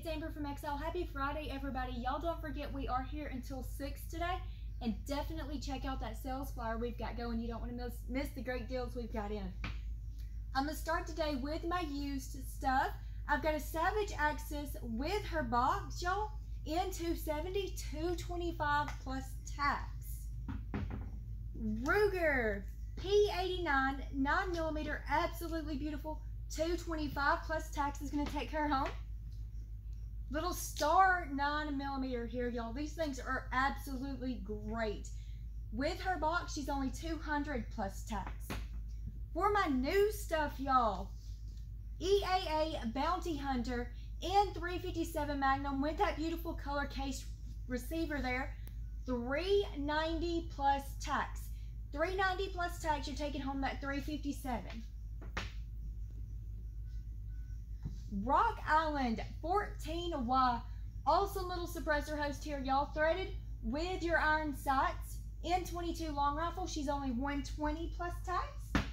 it's Amber from Exile. Happy Friday, everybody. Y'all don't forget we are here until 6 today. And definitely check out that sales flyer we've got going. You don't want to miss, miss the great deals we've got in. I'm going to start today with my used stuff. I've got a Savage Axis with her box, y'all, in 270, 225 plus tax. Ruger P89, 9 millimeter, absolutely beautiful. 225 plus tax is going to take her home. Little star 9 millimeter here, y'all. These things are absolutely great. With her box, she's only 200 plus tax. For my new stuff, y'all, EAA Bounty Hunter in 357 Magnum with that beautiful color case receiver there. 390 plus tax. 390 plus tax, you're taking home that 357. Rock Island 14Y. Awesome little suppressor host here, y'all. Threaded with your iron sights. N22 long rifle. She's only 120 plus tax.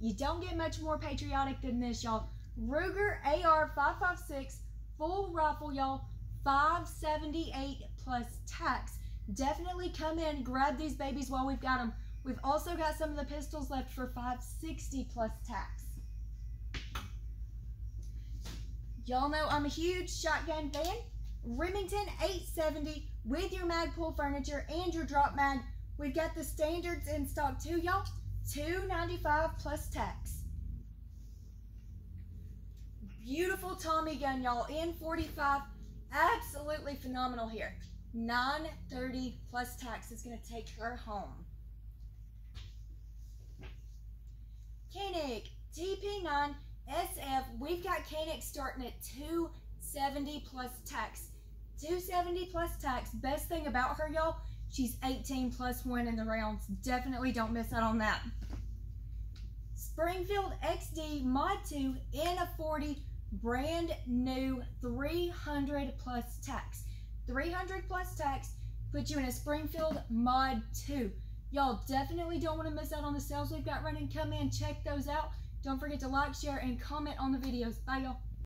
You don't get much more patriotic than this, y'all. Ruger AR 556 full rifle, y'all. 578 plus tax. Definitely come in, grab these babies while we've got them. We've also got some of the pistols left for 560 plus tax. Y'all know I'm a huge shotgun fan. Remington 870 with your mag Magpul furniture and your drop mag. We've got the standards in stock too, y'all. 295 plus tax. Beautiful Tommy gun, y'all, in 45. Absolutely phenomenal here. 930 plus tax is going to take her home. Canik TP9 SF, we've got Canik starting at 270 plus tax. 270 plus tax. Best thing about her, y'all, she's 18 plus one in the rounds. Definitely don't miss out on that. Springfield XD Mod 2 in a 40, brand new 300 plus tax. 300 plus tax put you in a Springfield Mod 2. Y'all definitely don't want to miss out on the sales we've got running. Come in, check those out. Don't forget to like, share, and comment on the videos. Bye, y'all.